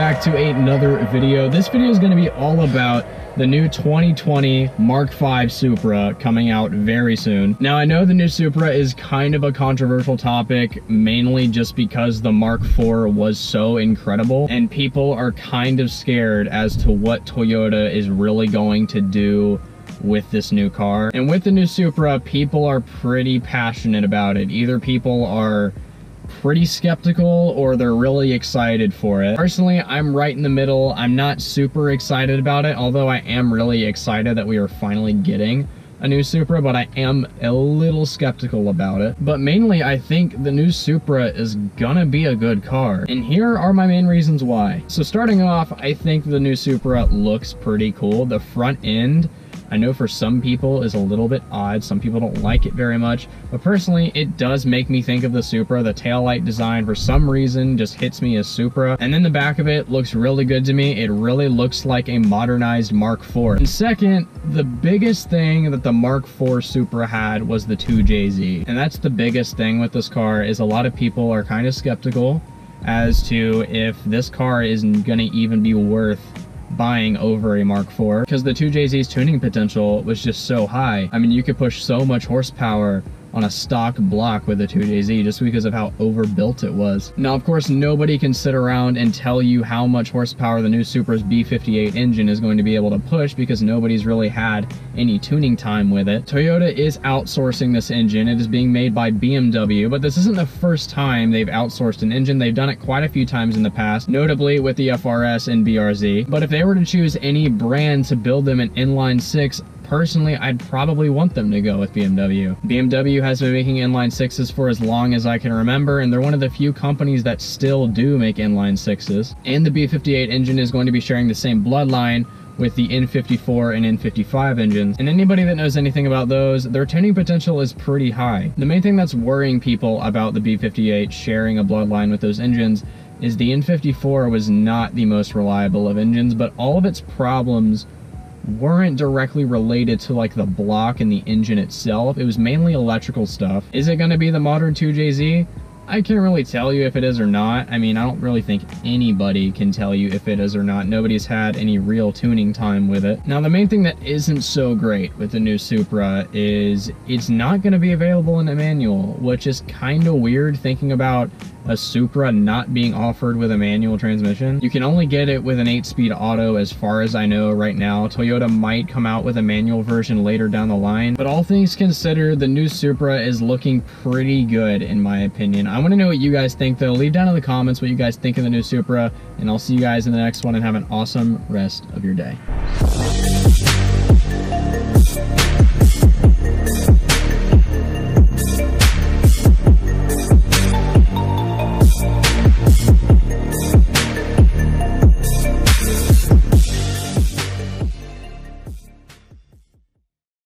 back to another video. This video is going to be all about the new 2020 Mark V Supra coming out very soon. Now, I know the new Supra is kind of a controversial topic, mainly just because the Mark IV was so incredible, and people are kind of scared as to what Toyota is really going to do with this new car. And with the new Supra, people are pretty passionate about it. Either people are pretty skeptical or they're really excited for it. Personally, I'm right in the middle. I'm not super excited about it, although I am really excited that we are finally getting a new Supra, but I am a little skeptical about it. But mainly, I think the new Supra is gonna be a good car. And here are my main reasons why. So starting off, I think the new Supra looks pretty cool. The front end I know for some people is a little bit odd. Some people don't like it very much, but personally, it does make me think of the Supra. The taillight design, for some reason, just hits me as Supra. And then the back of it looks really good to me. It really looks like a modernized Mark IV. And second, the biggest thing that the Mark IV Supra had was the 2JZ. And that's the biggest thing with this car is a lot of people are kind of skeptical as to if this car isn't gonna even be worth buying over a Mark IV because the 2JZ's tuning potential was just so high. I mean, you could push so much horsepower on a stock block with a 2JZ just because of how overbuilt it was. Now, of course, nobody can sit around and tell you how much horsepower the new Supra's B58 engine is going to be able to push because nobody's really had any tuning time with it. Toyota is outsourcing this engine. It is being made by BMW, but this isn't the first time they've outsourced an engine. They've done it quite a few times in the past, notably with the FRS and BRZ. But if they were to choose any brand to build them an inline six, personally, I'd probably want them to go with BMW. BMW has been making inline sixes for as long as I can remember, and they're one of the few companies that still do make inline sixes. And the B58 engine is going to be sharing the same bloodline with the N54 and N55 engines. And anybody that knows anything about those, their tuning potential is pretty high. The main thing that's worrying people about the B58 sharing a bloodline with those engines is the N54 was not the most reliable of engines, but all of its problems weren't directly related to like the block and the engine itself. It was mainly electrical stuff. Is it going to be the modern 2JZ? I can't really tell you if it is or not. I mean, I don't really think anybody can tell you if it is or not. Nobody's had any real tuning time with it. Now, the main thing that isn't so great with the new Supra is it's not going to be available in a manual, which is kind of weird thinking about a Supra not being offered with a manual transmission. You can only get it with an 8-speed auto as far as I know right now. Toyota might come out with a manual version later down the line, but all things considered, the new Supra is looking pretty good in my opinion. I want to know what you guys think though. Leave down in the comments what you guys think of the new Supra and I'll see you guys in the next one and have an awesome rest of your day.